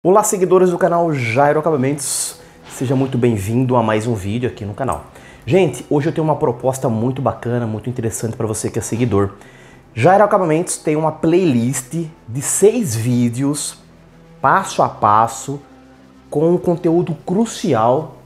Olá, seguidores do canal Jairo Acabamentos, seja muito bem-vindo a mais um vídeo aqui no canal. Gente, hoje eu tenho uma proposta muito bacana, muito interessante para você que é seguidor. Jairo Acabamentos tem uma playlist de seis vídeos, passo a passo, com um conteúdo crucial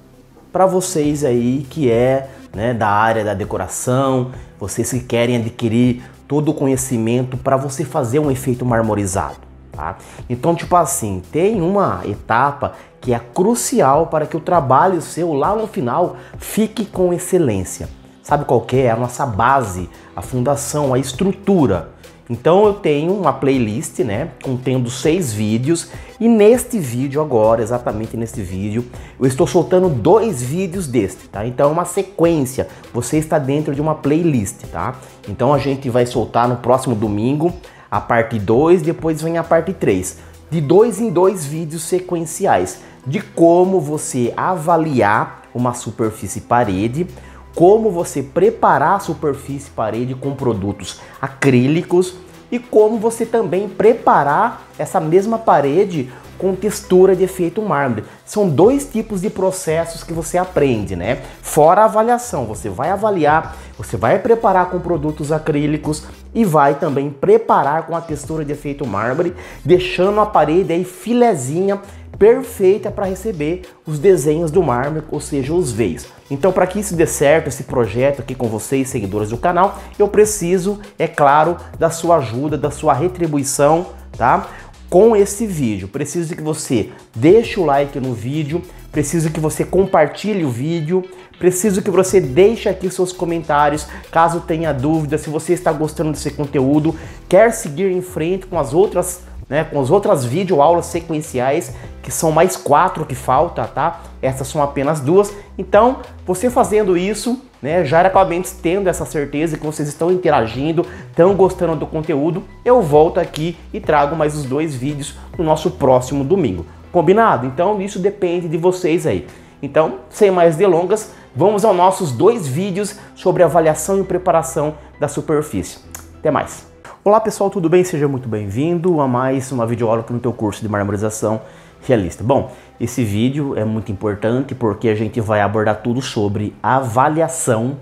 para vocês aí que é né, da área da decoração, vocês que querem adquirir todo o conhecimento para você fazer um efeito marmorizado. Tá? Então, tipo assim, tem uma etapa que é crucial para que o trabalho seu lá no final fique com excelência. Sabe qual que é? A nossa base, a fundação, a estrutura. Então eu tenho uma playlist, né, contendo seis vídeos e neste vídeo agora, exatamente neste vídeo, eu estou soltando dois vídeos deste, tá? Então é uma sequência, você está dentro de uma playlist, tá? Então a gente vai soltar no próximo domingo a parte 2, depois vem a parte 3. De dois em dois vídeos sequenciais de como você avaliar uma superfície parede, como você preparar a superfície parede com produtos acrílicos e como você também preparar essa mesma parede com textura de efeito mármore. São dois tipos de processos que você aprende, né? Fora a avaliação, você vai avaliar, você vai preparar com produtos acrílicos e vai também preparar com a textura de efeito mármore, deixando a parede aí filezinha perfeita para receber os desenhos do mármore, ou seja, os veios. Então, para que isso dê certo, esse projeto aqui com vocês, seguidores do canal, eu preciso, é claro, da sua ajuda, da sua retribuição, tá? com esse vídeo. Preciso que você deixe o like no vídeo, preciso que você compartilhe o vídeo, preciso que você deixe aqui seus comentários caso tenha dúvida, se você está gostando desse conteúdo, quer seguir em frente com as outras né, com as outras videoaulas sequenciais, que são mais quatro que falta, tá? Essas são apenas duas. Então, você fazendo isso, né, já era claramente tendo essa certeza que vocês estão interagindo, estão gostando do conteúdo, eu volto aqui e trago mais os dois vídeos no nosso próximo domingo. Combinado? Então, isso depende de vocês aí. Então, sem mais delongas, vamos aos nossos dois vídeos sobre avaliação e preparação da superfície. Até mais! Olá pessoal, tudo bem? Seja muito bem-vindo a mais uma videoaula no teu curso de marmorização realista. Bom, esse vídeo é muito importante porque a gente vai abordar tudo sobre avaliação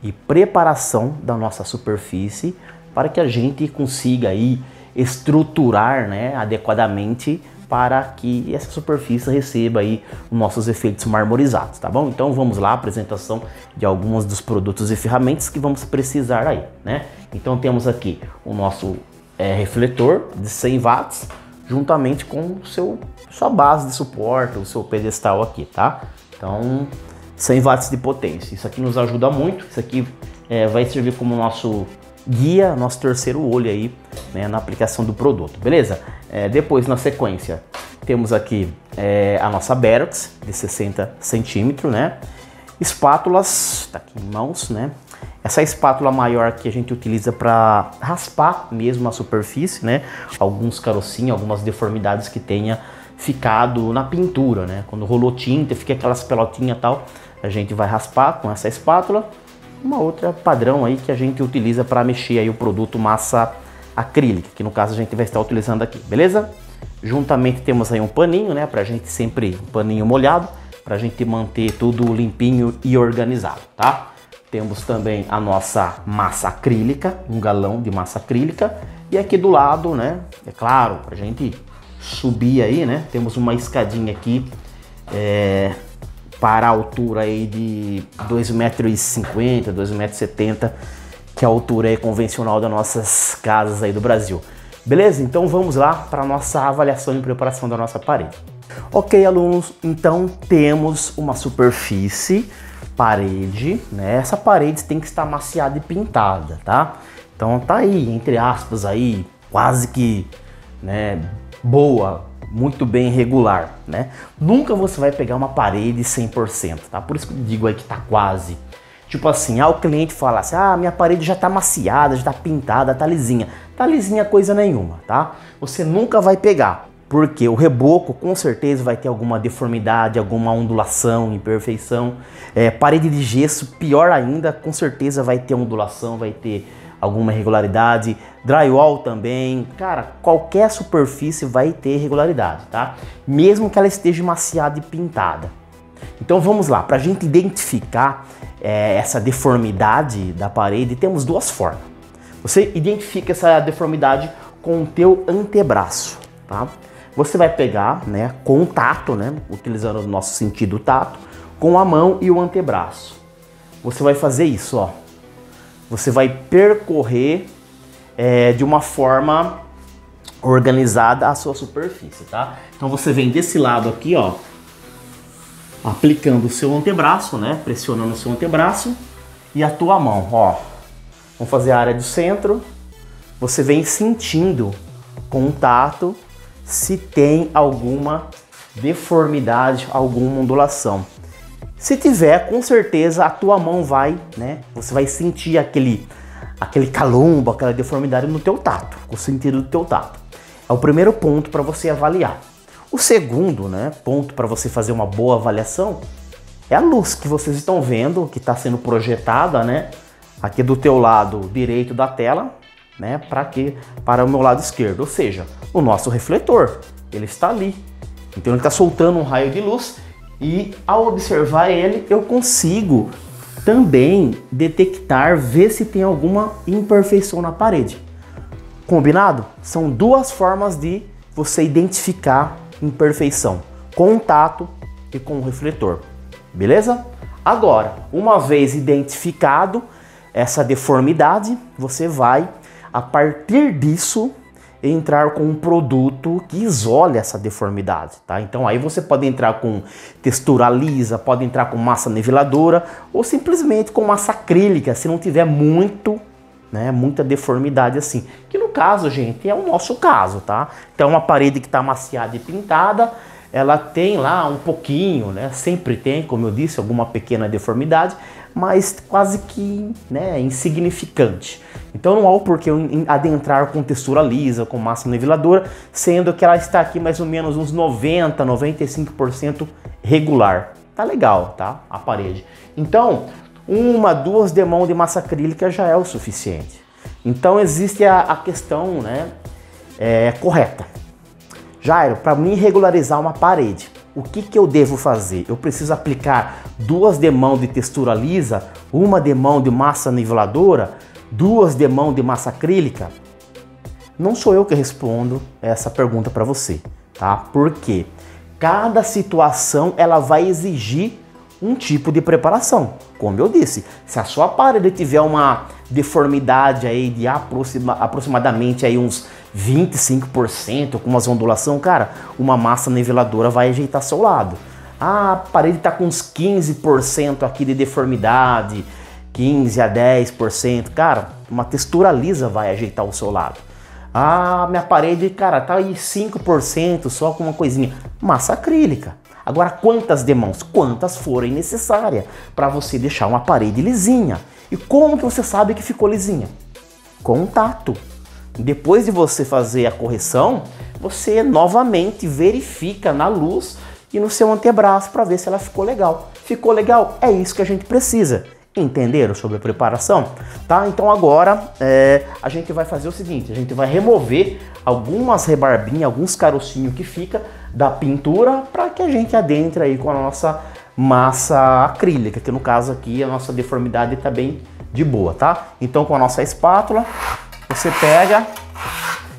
e preparação da nossa superfície para que a gente consiga aí estruturar né, adequadamente para que essa superfície receba aí os nossos efeitos marmorizados, tá bom? Então vamos lá, apresentação de alguns dos produtos e ferramentas que vamos precisar aí, né? Então temos aqui o nosso é, refletor de 100 watts, juntamente com o seu sua base de suporte, o seu pedestal aqui, tá? Então 100 watts de potência, isso aqui nos ajuda muito, isso aqui é, vai servir como nosso guia, nosso terceiro olho aí né, na aplicação do produto, beleza? É, depois, na sequência, temos aqui é, a nossa Berox de 60 centímetros, né? Espátulas, tá aqui em mãos, né? Essa espátula maior que a gente utiliza para raspar mesmo a superfície, né? Alguns carocinhos, algumas deformidades que tenha ficado na pintura, né? Quando rolou tinta, fica aquelas pelotinhas tal, a gente vai raspar com essa espátula. Uma outra padrão aí que a gente utiliza para mexer aí o produto massa acrílica, que no caso a gente vai estar utilizando aqui, beleza? Juntamente temos aí um paninho, né, pra gente sempre, um paninho molhado, pra gente manter tudo limpinho e organizado, tá? Temos também a nossa massa acrílica, um galão de massa acrílica, e aqui do lado, né, é claro, pra gente subir aí, né, temos uma escadinha aqui, é, para a altura aí de 2,50m, 2,70m, que é a altura aí convencional das nossas casas aí do Brasil. Beleza? Então vamos lá para a nossa avaliação e preparação da nossa parede. Ok, alunos, então temos uma superfície, parede, né? Essa parede tem que estar maciada e pintada, tá? Então tá aí, entre aspas aí, quase que, né, boa, muito bem regular, né? Nunca você vai pegar uma parede 100%, tá? Por isso que eu digo aí que tá quase. Tipo assim, ah, o cliente assim, ah, minha parede já tá maciada, já tá pintada, tá lisinha. Tá lisinha coisa nenhuma, tá? Você nunca vai pegar, porque o reboco com certeza vai ter alguma deformidade, alguma ondulação, imperfeição. É, parede de gesso, pior ainda, com certeza vai ter ondulação, vai ter alguma irregularidade, drywall também, cara, qualquer superfície vai ter irregularidade, tá? Mesmo que ela esteja maciada e pintada. Então vamos lá, para a gente identificar é, essa deformidade da parede, temos duas formas. Você identifica essa deformidade com o teu antebraço, tá? Você vai pegar, né, com o tato, né, utilizando o nosso sentido tato, com a mão e o antebraço. Você vai fazer isso, ó. Você vai percorrer é, de uma forma organizada a sua superfície, tá? Então você vem desse lado aqui, ó, aplicando o seu antebraço, né? Pressionando o seu antebraço e a tua mão, ó. Vamos fazer a área do centro. Você vem sentindo com o tato se tem alguma deformidade, alguma ondulação. Se tiver, com certeza a tua mão vai, né? Você vai sentir aquele aquele calombo, aquela deformidade no teu tato, o sentido do teu tato. É o primeiro ponto para você avaliar. O segundo, né, ponto para você fazer uma boa avaliação é a luz que vocês estão vendo, que está sendo projetada, né, aqui do teu lado direito da tela, né, para aqui, para o meu lado esquerdo, ou seja, o nosso refletor, ele está ali. Então ele está soltando um raio de luz e ao observar ele, eu consigo também detectar, ver se tem alguma imperfeição na parede. Combinado? São duas formas de você identificar imperfeição: com o tato e com o refletor. Beleza? Agora, uma vez identificado essa deformidade, você vai a partir disso entrar com um produto que isole essa deformidade, tá? Então aí você pode entrar com textura lisa, pode entrar com massa niveladora ou simplesmente com massa acrílica, se não tiver muito, né, muita deformidade assim. Que no caso, gente, é o nosso caso, tá? Então uma parede que está maciada e pintada, ela tem lá um pouquinho, né? Sempre tem, como eu disse, alguma pequena deformidade, mas quase que né, insignificante. Então não há o porquê adentrar com textura lisa, com massa niveladora, sendo que ela está aqui mais ou menos uns 90, 95% regular. Tá legal, tá? A parede. Então, uma, duas demãos de massa acrílica já é o suficiente. Então existe a, a questão né, é, correta. Jairo, para mim regularizar uma parede, o que, que eu devo fazer? Eu preciso aplicar duas demãos de textura lisa, uma demão de massa niveladora, duas demãos de massa acrílica? Não sou eu que respondo essa pergunta para você, tá? Porque cada situação ela vai exigir um tipo de preparação. Como eu disse, se a sua parede tiver uma deformidade aí de aproxima, aproximadamente aí uns 25% com umas ondulação, cara, uma massa niveladora vai ajeitar seu lado. A parede está com uns 15% aqui de deformidade, 15 a 10%, cara, uma textura lisa vai ajeitar o seu lado. Ah, minha parede, cara, tá aí 5% só com uma coisinha, massa acrílica. Agora, quantas demãos? Quantas forem necessárias para você deixar uma parede lisinha. E como que você sabe que ficou lisinha? Contato. Depois de você fazer a correção, você novamente verifica na luz e no seu antebraço para ver se ela ficou legal. Ficou legal? É isso que a gente precisa. Entenderam sobre a preparação? Tá? Então agora é, a gente vai fazer o seguinte: a gente vai remover algumas rebarbinhas, alguns carocinhos que fica da pintura para que a gente adentre aí com a nossa massa acrílica, que no caso aqui a nossa deformidade está bem de boa, tá? Então com a nossa espátula você pega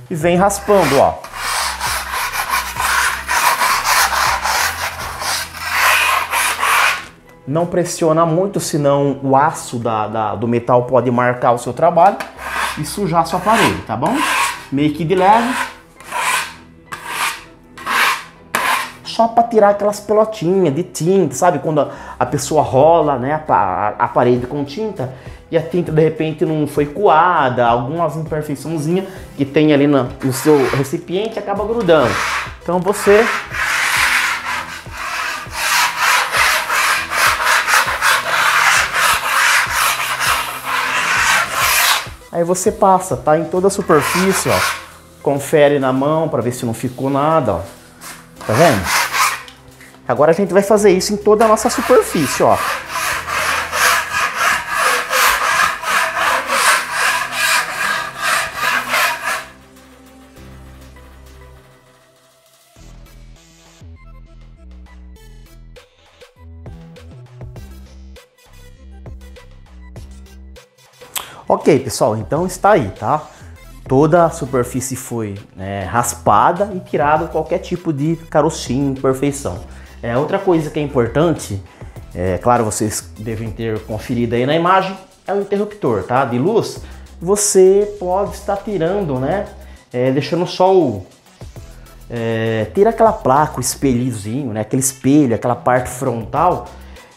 e vem raspando, ó. Não pressiona muito, senão o aço da, da, do metal pode marcar o seu trabalho e sujar sua parede, tá bom? Meio que de leve. Só para tirar aquelas pelotinhas de tinta, sabe? Quando a, pessoa rola né, a, a parede com tinta e a tinta de repente não foi coada, algumas imperfeiçãozinhas que tem ali no, no seu recipiente acaba grudando. Então você Aí você passa, tá? Em toda a superfície, ó. Confere na mão para ver se não ficou nada, ó. Tá vendo? Agora a gente vai fazer isso em toda a nossa superfície, ó. Ok, pessoal, então está aí, tá? Toda a superfície foi né, raspada e tirado qualquer tipo de carocinho, imperfeição. É, outra coisa que é importante, é claro, vocês devem ter conferido aí na imagem, é o interruptor, tá? De luz, você pode estar tirando, né? É, deixando só o... É, tira aquela placa, o espelhozinho, né? Aquele espelho, aquela parte frontal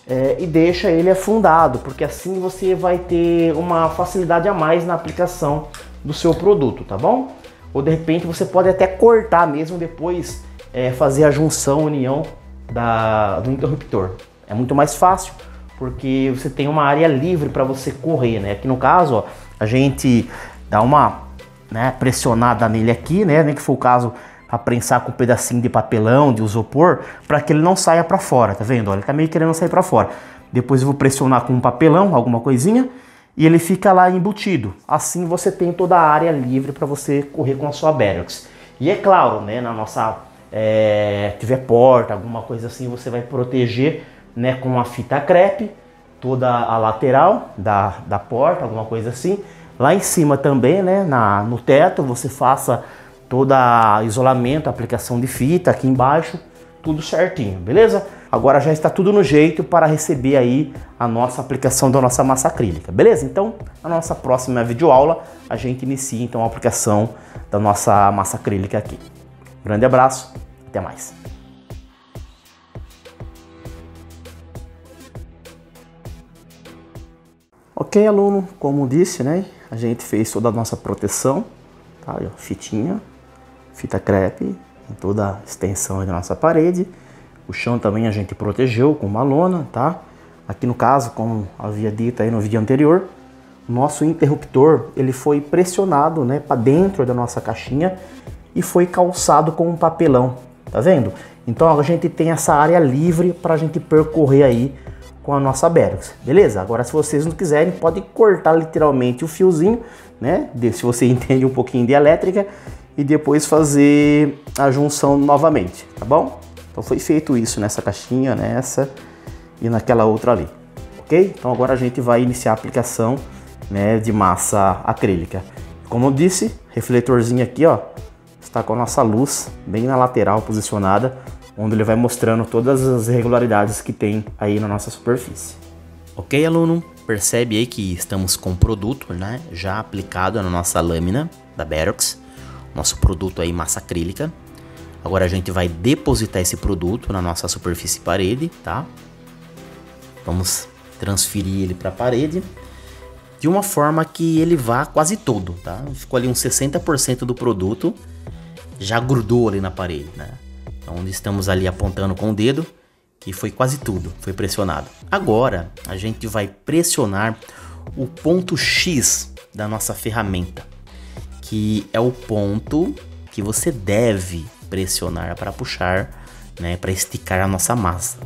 é, e deixa ele afundado, porque assim você vai ter uma facilidade a mais na aplicação do seu produto, tá bom? Ou de repente você pode até cortar mesmo depois é, fazer a junção, união da, do interruptor. É muito mais fácil porque você tem uma área livre para você correr, né? Aqui no caso, ó, a gente dá uma né, pressionada nele aqui, né? Nem que for o caso a prensar com um pedacinho de papelão, de isopor, para que ele não saia para fora, tá vendo? Ele tá meio querendo sair para fora. Depois eu vou pressionar com um papelão, alguma coisinha, e ele fica lá embutido. Assim você tem toda a área livre para você correr com a sua Berox. E é claro, né, na nossa é, tiver porta, alguma coisa assim, você vai proteger, né, com a fita crepe toda a lateral da, da porta, alguma coisa assim. Lá em cima também, né, na, no teto, você faça toda isolamento, aplicação de fita aqui embaixo, tudo certinho, beleza? Agora já está tudo no jeito para receber aí a nossa aplicação da nossa massa acrílica, beleza? Então, na nossa próxima videoaula, a gente inicia então a aplicação da nossa massa acrílica aqui. Grande abraço, até mais. Ok, aluno, como disse, né? A gente fez toda a nossa proteção, tá? Fitinha, fita crepe em toda a extensão da nossa parede. O chão também a gente protegeu com uma lona, tá? Aqui no caso, como havia dito aí no vídeo anterior, nosso interruptor ele foi pressionado, né, para dentro da nossa caixinha e foi calçado com um papelão, tá vendo? Então a gente tem essa área livre para a gente percorrer aí com a nossa Berox, beleza? Agora se vocês não quiserem, pode cortar literalmente o fiozinho, né? Se você entende um pouquinho de elétrica e depois fazer a junção novamente, tá bom? Então foi feito isso nessa caixinha, nessa e naquela outra ali, ok? Então agora a gente vai iniciar a aplicação né, de massa acrílica. Como eu disse, refletorzinho aqui, ó, está com a nossa luz bem na lateral posicionada, onde ele vai mostrando todas as irregularidades que tem aí na nossa superfície. Ok, aluno? Percebe aí que estamos com o produto né, já aplicado na nossa lâmina da Berox nosso produto aí massa acrílica. Agora a gente vai depositar esse produto na nossa superfície parede, tá? Vamos transferir ele para a parede de uma forma que ele vá quase todo, tá? Ficou ali uns 60% do produto já grudou ali na parede, né? Então, onde estamos ali apontando com o dedo, que foi quase tudo, foi pressionado. Agora a gente vai pressionar o ponto X da nossa ferramenta que é o ponto que você deve pressionar para puxar, né, para esticar a nossa massa,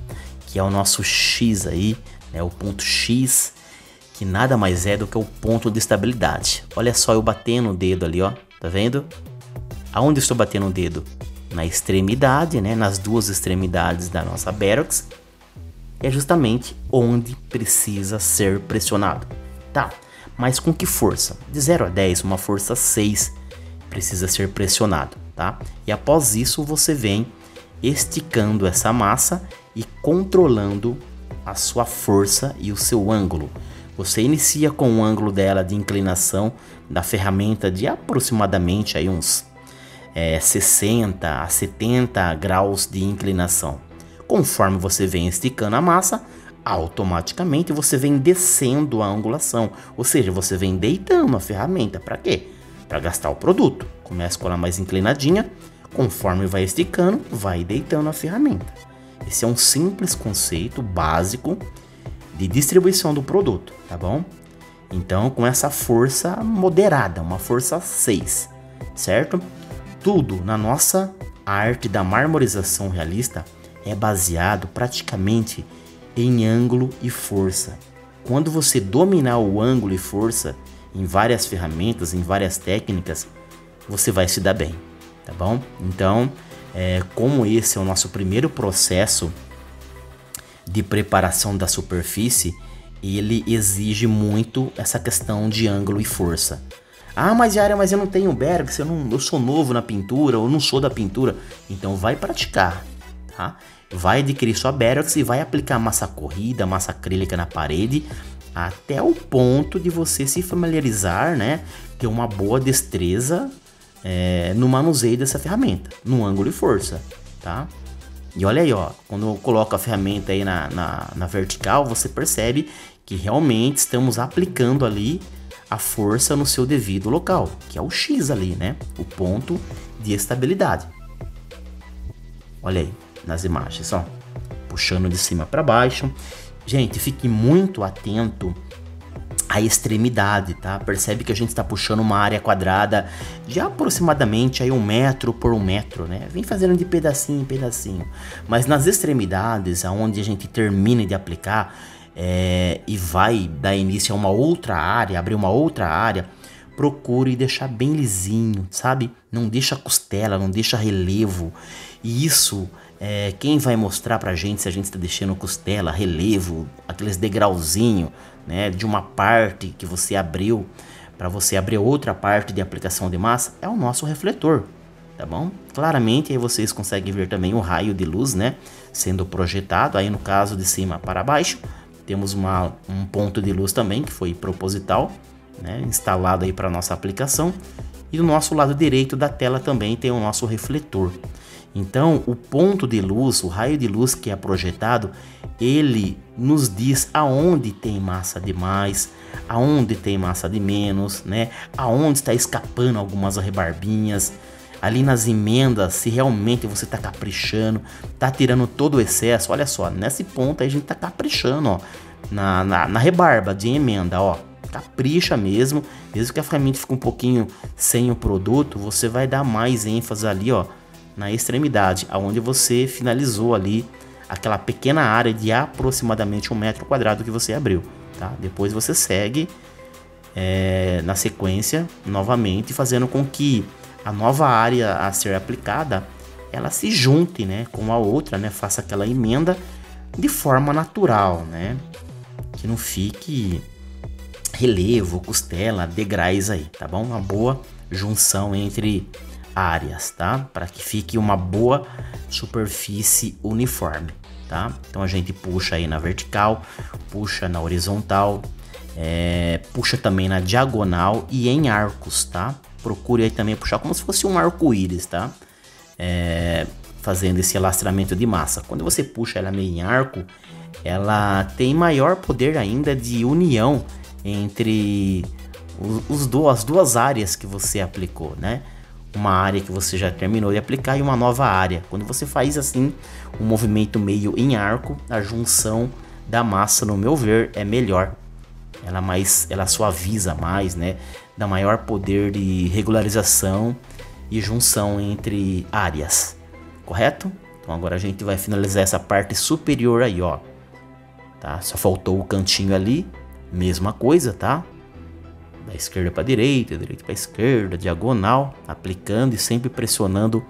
que é o nosso X aí, né, o ponto X, que nada mais é do que o ponto de estabilidade. Olha só eu batendo o dedo ali, ó, tá vendo? Aonde estou batendo o dedo? Na extremidade, né, nas duas extremidades da nossa Berox, é justamente onde precisa ser pressionado. Tá? Mas com que força? De 0 a 10, uma força 6 precisa ser pressionado, tá? E após isso você vem esticando essa massa e controlando a sua força e o seu ângulo. Você inicia com o ângulo dela de inclinação da ferramenta de aproximadamente aí uns é, 60 a 70 graus de inclinação. Conforme você vem esticando a massa, automaticamente você vem descendo a angulação, ou seja, você vem deitando a ferramenta. Para quê? Para gastar o produto. Começa com ela mais inclinadinha, conforme vai esticando, vai deitando a ferramenta. Esse é um simples conceito básico de distribuição do produto, tá bom? Então, com essa força moderada, uma força 6, certo? Tudo na nossa arte da marmorização realista é baseado praticamente em ângulo e força. Quando você dominar o ângulo e força em várias ferramentas, em várias técnicas, você vai se dar bem, tá bom? Então, é, como esse é o nosso primeiro processo de preparação da superfície, ele exige muito essa questão de ângulo e força. Ah, mas Yara, mas eu não tenho Bergs, eu, não, eu sou novo na pintura, ou não sou da pintura. Então vai praticar, tá? Vai adquirir sua Bergs e vai aplicar massa corrida, massa acrílica na parede, até o ponto de você se familiarizar, né? Ter uma boa destreza é, no manuseio dessa ferramenta, no ângulo e força, tá? E olha aí, ó, quando eu coloco a ferramenta aí na, na, na vertical, você percebe que realmente estamos aplicando ali a força no seu devido local, que é o X ali, né? O ponto de estabilidade. Olha aí nas imagens, ó. Puxando de cima para baixo. Gente, fique muito atento à extremidade, tá? Percebe que a gente está puxando uma área quadrada de aproximadamente aí um metro por um metro, né? Vem fazendo de pedacinho em pedacinho. Mas nas extremidades, aonde a gente termina de aplicar, é, e vai dar início a uma outra área, abrir uma outra área, procure deixar bem lisinho, sabe? Não deixa costela, não deixa relevo. E isso, é, quem vai mostrar pra gente se a gente está deixando costela, relevo, aqueles degrauzinho, né, de uma parte que você abriu para você abrir outra parte de aplicação de massa, é o nosso refletor, tá bom? Claramente aí vocês conseguem ver também o raio de luz, né, sendo projetado aí no caso de cima para baixo temos uma, um ponto de luz também, que foi proposital, né, instalado aí para nossa aplicação. E do nosso lado direito da tela também tem o nosso refletor. Então, o ponto de luz, o raio de luz que é projetado, ele nos diz aonde tem massa de mais, aonde tem massa de menos, né? Aonde está escapando algumas rebarbinhas, ali nas emendas, se realmente você está caprichando, tá tirando todo o excesso. Olha só, nesse ponto aí a gente tá caprichando, ó, na, na, na rebarba de emenda, ó. Capricha mesmo, mesmo que a ferramenta fique um pouquinho sem o produto, você vai dar mais ênfase ali, ó, na extremidade, aonde você finalizou ali aquela pequena área de aproximadamente um metro quadrado que você abriu, tá? Depois você segue é, na sequência novamente, fazendo com que a nova área a ser aplicada ela se junte né, com a outra, né, faça aquela emenda de forma natural, né, que não fique relevo, costela, degraus aí, tá bom? Uma boa junção entre áreas, tá? Para que fique uma boa superfície uniforme, tá? Então a gente puxa aí na vertical, puxa na horizontal, é, puxa também na diagonal e em arcos, tá? procure aí também puxar como se fosse um arco-íris, tá? É, fazendo esse alastramento de massa. Quando você puxa ela meio em arco, ela tem maior poder ainda de união entre os, os as duas áreas que você aplicou, né? Uma área que você já terminou de aplicar e uma nova área. Quando você faz assim, um movimento meio em arco, a junção da massa, no meu ver, é melhor. Ela mais, ela suaviza mais, né? da maior poder de regularização e junção entre áreas, correto? Então agora a gente vai finalizar essa parte superior aí, ó. Tá? Só faltou o cantinho ali, mesma coisa, tá? Da esquerda para direita, direita para esquerda, diagonal, aplicando e sempre pressionando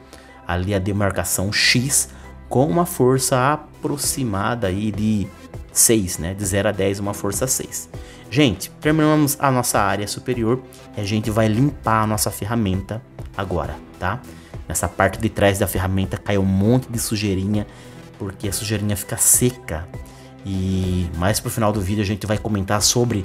ali a demarcação X com uma força aproximada aí de 6, né? De 0 a 10, uma força 6. Gente, terminamos a nossa área superior e a gente vai limpar a nossa ferramenta agora, tá? Nessa parte de trás da ferramenta cai um monte de sujeirinha, porque a sujeirinha fica seca. E mais pro final do vídeo a gente vai comentar sobre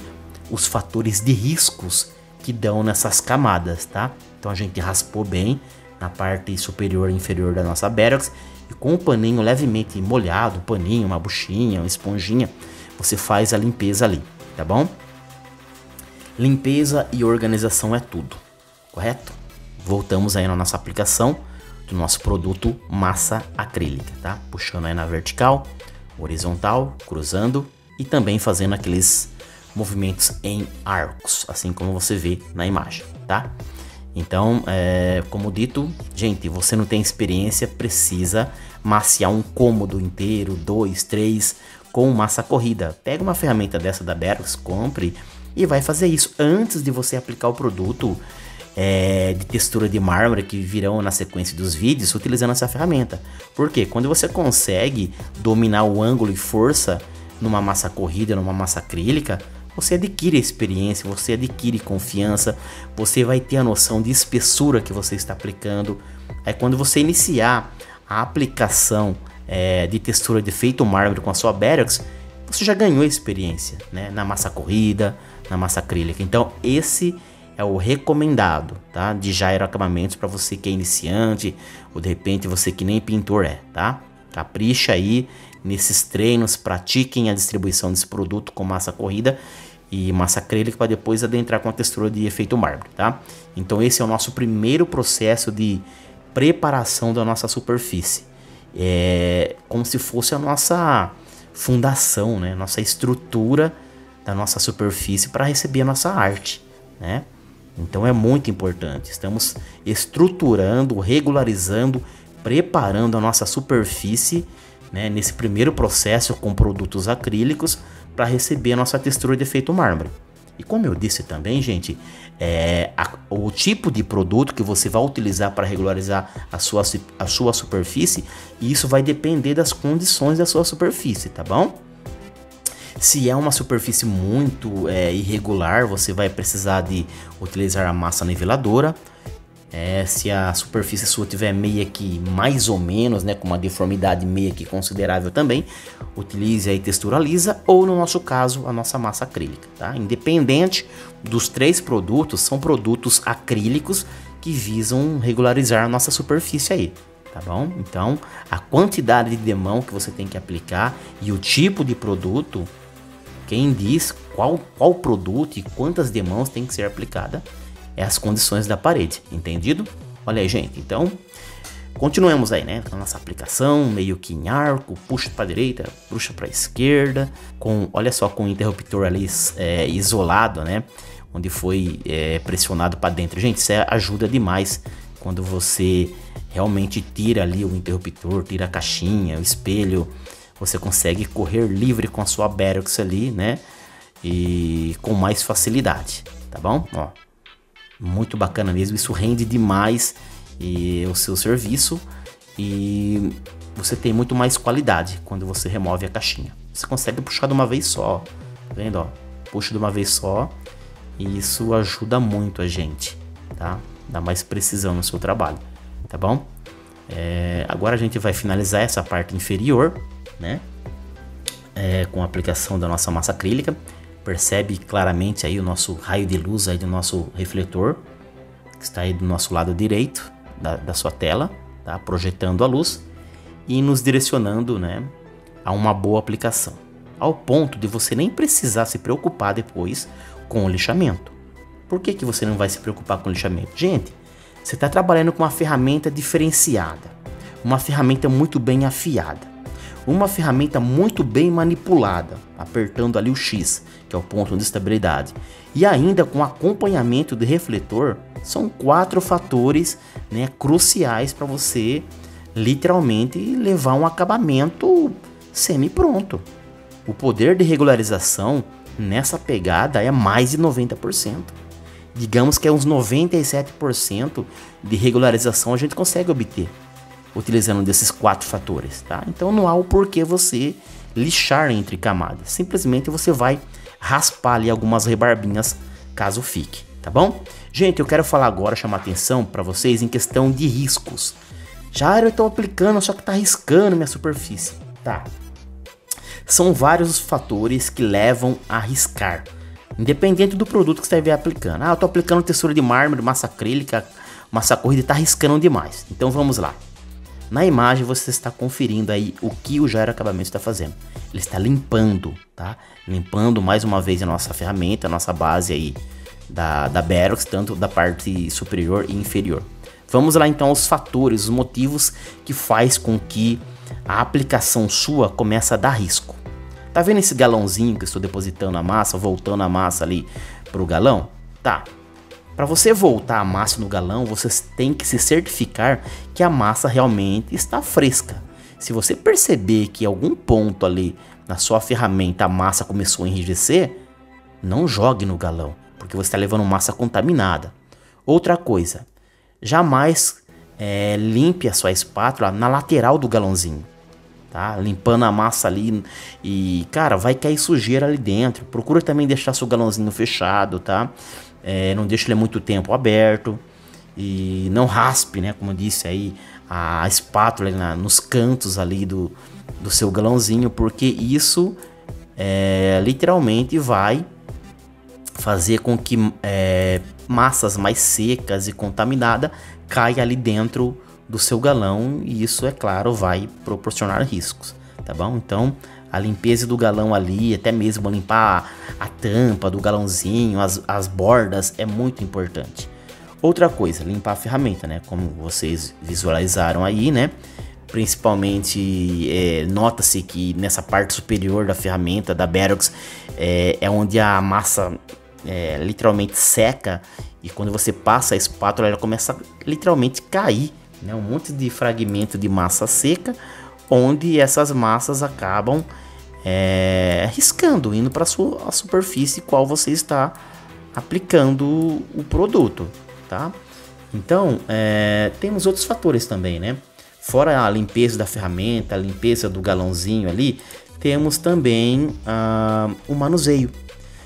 os fatores de riscos que dão nessas camadas, tá? Então a gente raspou bem na parte superior e inferior da nossa Berox e com o paninho levemente molhado, um paninho, uma buchinha, uma esponjinha, você faz a limpeza ali tá bom? Limpeza e organização é tudo, correto? Voltamos aí na nossa aplicação do nosso produto massa acrílica, tá? Puxando aí na vertical, horizontal, cruzando e também fazendo aqueles movimentos em arcos, assim como você vê na imagem, tá? Então, é, como dito, gente, você não tem experiência, precisa maciar um cômodo inteiro, dois, três, com massa corrida. Pega uma ferramenta dessa da Berks, compre e vai fazer isso antes de você aplicar o produto é, de textura de mármore que virão na sequência dos vídeos utilizando essa ferramenta. Porque quando você consegue dominar o ângulo e força numa massa corrida, numa massa acrílica, você adquire experiência, você adquire confiança, você vai ter a noção de espessura que você está aplicando. Aí quando você iniciar a aplicação é, de textura de efeito mármore com a sua Berox, você já ganhou experiência né? na massa corrida, na massa acrílica. Então esse é o recomendado tá? de gyro acabamentos para você que é iniciante ou de repente você que nem pintor é, tá? Capricha aí nesses treinos, pratiquem a distribuição desse produto com massa corrida e massa acrílica para depois adentrar com a textura de efeito mármore, tá? Então esse é o nosso primeiro processo de preparação da nossa superfície. É como se fosse a nossa fundação, né? Nossa estrutura da nossa superfície para receber a nossa arte, né? Então é muito importante. Estamos estruturando, regularizando, preparando a nossa superfície né, nesse primeiro processo com produtos acrílicos para receber a nossa textura de efeito mármore. E como eu disse também, gente, é, a, o tipo de produto que você vai utilizar para regularizar a sua, a sua superfície, isso vai depender das condições da sua superfície, tá bom? Se é uma superfície muito é, irregular, você vai precisar de utilizar a massa niveladora. É, se a superfície sua tiver meia que mais ou menos, né, com uma deformidade meia que considerável também, utilize aí textura lisa ou no nosso caso a nossa massa acrílica, tá? Independente dos três produtos, são produtos acrílicos que visam regularizar a nossa superfície aí, tá bom? Então, a quantidade de demão que você tem que aplicar e o tipo de produto, quem diz qual, qual produto e quantas demãos tem que ser aplicada é as condições da parede, entendido? Olha aí, gente. Então, continuemos aí, né? A nossa aplicação, meio que em arco, puxa para direita, puxa para esquerda, com, olha só, com o interruptor ali é, isolado, né? Onde foi é, pressionado para dentro. Gente, isso é, ajuda demais quando você realmente tira ali o interruptor, tira a caixinha, o espelho, você consegue correr livre com a sua Berox ali, né? E com mais facilidade, tá bom? Ó, muito bacana mesmo, isso rende demais e, o seu serviço e você tem muito mais qualidade quando você remove a caixinha. Você consegue puxar de uma vez só, tá vendo? Ó, puxa de uma vez só e isso ajuda muito a gente, tá? Dá mais precisão no seu trabalho, tá bom? É, agora a gente vai finalizar essa parte inferior, né? É, com a aplicação da nossa massa acrílica percebe claramente aí o nosso raio de luz aí do nosso refletor, que está aí do nosso lado direito da, da sua tela, tá? projetando a luz e nos direcionando né, a uma boa aplicação, ao ponto de você nem precisar se preocupar depois com o lixamento. Por que, que você não vai se preocupar com o lixamento? Gente, você está trabalhando com uma ferramenta diferenciada, uma ferramenta muito bem afiada uma ferramenta muito bem manipulada, apertando ali o X, que é o ponto de estabilidade, e ainda com acompanhamento de refletor, são quatro fatores né, cruciais para você literalmente levar um acabamento semi-pronto. O poder de regularização nessa pegada é mais de 90%. Digamos que é uns 97% de regularização a gente consegue obter utilizando desses quatro fatores, tá? Então não há o porquê você lixar entre camadas. Simplesmente você vai raspar ali algumas rebarbinhas caso fique, tá bom? Gente, eu quero falar agora, chamar atenção para vocês em questão de riscos. Já eu estou aplicando, só que está riscando minha superfície, tá? São vários os fatores que levam a riscar, independente do produto que você estiver aplicando. Ah, eu estou aplicando textura de mármore, massa acrílica, massa corrida, está riscando demais. Então vamos lá. Na imagem você está conferindo aí o que o Gyro Acabamento está fazendo. Ele está limpando, tá? Limpando mais uma vez a nossa ferramenta, a nossa base aí da, da tanto da parte superior e inferior. Vamos lá então aos fatores, os motivos que faz com que a aplicação sua comece a dar risco. Tá vendo esse galãozinho que eu estou depositando a massa, voltando a massa ali pro galão? Tá, para você voltar a massa no galão, você tem que se certificar que a massa realmente está fresca. Se você perceber que em algum ponto ali na sua ferramenta a massa começou a enrijecer, não jogue no galão, porque você está levando massa contaminada. Outra coisa, jamais é, limpe a sua espátula na lateral do galãozinho. tá? Limpando a massa ali e, cara, vai cair sujeira ali dentro. Procura também deixar seu galãozinho fechado, tá? É, não deixe ele muito tempo aberto e não raspe, né? Como eu disse aí, a espátula na, nos cantos ali do, do seu galãozinho, porque isso é, literalmente vai fazer com que é, massas mais secas e contaminadas caia ali dentro do seu galão e isso, é claro, vai proporcionar riscos, tá bom? Então, a limpeza do galão ali, até mesmo limpar a, tampa do galãozinho, as, as bordas, é muito importante. Outra coisa, limpar a ferramenta, né? Como vocês visualizaram aí, né? Principalmente, é, nota-se que nessa parte superior da ferramenta da Berox é, é onde a massa é, literalmente seca e quando você passa a espátula ela começa a literalmente cair né? Um monte de fragmento de massa seca, onde essas massas acabam é, riscando, indo para a superfície qual você está aplicando o produto, tá? Então, é, temos outros fatores também, né? Fora a limpeza da ferramenta, a limpeza do galãozinho ali, temos também ah, o manuseio.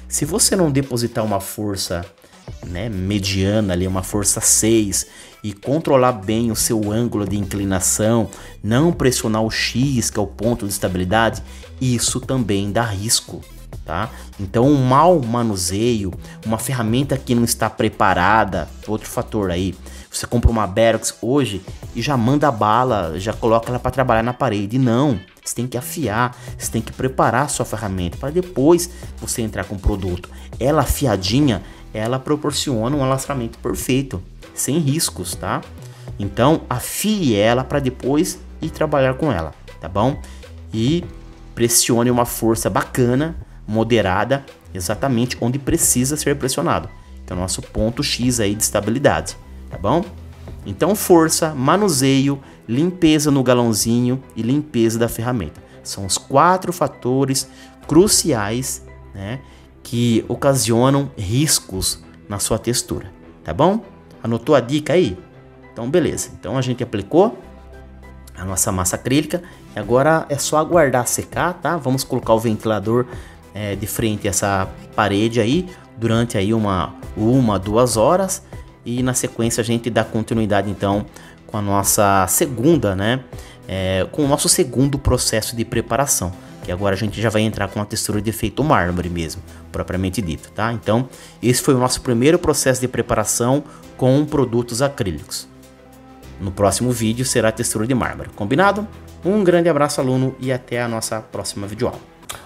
Se você não depositar uma força né, mediana ali, uma força 6 e controlar bem o seu ângulo de inclinação, não pressionar o X, que é o ponto de estabilidade, isso também dá risco, tá? Então, um mau manuseio, uma ferramenta que não está preparada, outro fator aí. Você compra uma Berox hoje e já manda a bala, já coloca ela para trabalhar na parede. Não, você tem que afiar, você tem que preparar a sua ferramenta para depois você entrar com o produto. Ela afiadinha, ela proporciona um alastramento perfeito, sem riscos, tá? Então, afie ela para depois ir trabalhar com ela, tá bom? E pressione uma força bacana, moderada, exatamente onde precisa ser pressionado, que é o nosso ponto X aí de estabilidade, tá bom? Então, força, manuseio, limpeza no galãozinho e limpeza da ferramenta. São os quatro fatores cruciais, né? que ocasionam riscos na sua textura, tá bom? Anotou a dica aí? Então beleza. Então a gente aplicou a nossa massa acrílica e agora é só aguardar secar, tá? Vamos colocar o ventilador é, de frente a essa parede aí durante aí uma, uma, duas horas e na sequência a gente dá continuidade então com a nossa segunda, né? É, com o nosso segundo processo de preparação que agora a gente já vai entrar com a textura de efeito mármore mesmo, propriamente dito, tá? Então, esse foi o nosso primeiro processo de preparação com produtos acrílicos. No próximo vídeo será a textura de mármore, combinado? Um grande abraço, aluno, e até a nossa próxima videoaula.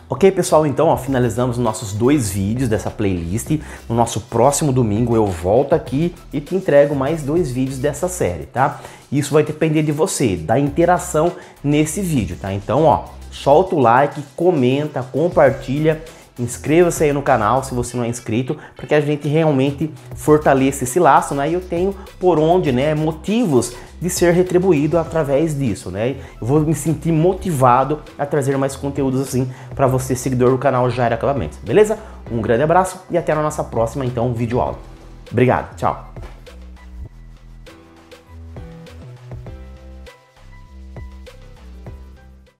Ok, pessoal, então ó, finalizamos nossos dois vídeos dessa playlist. No nosso próximo domingo eu volto aqui e te entrego mais dois vídeos dessa série, tá? Isso vai depender de você, da interação nesse vídeo, tá? Então, ó, solta o like, comenta, compartilha, inscreva-se aí no canal se você não é inscrito, para que a gente realmente fortaleça esse laço, né? E eu tenho por onde, né, motivos de ser retribuído através disso, né? Eu vou me sentir motivado a trazer mais conteúdos assim para você, seguidor do canal Jair Acabamentos, beleza? Um grande abraço e até a nossa próxima, então, vídeo aula. Obrigado, tchau!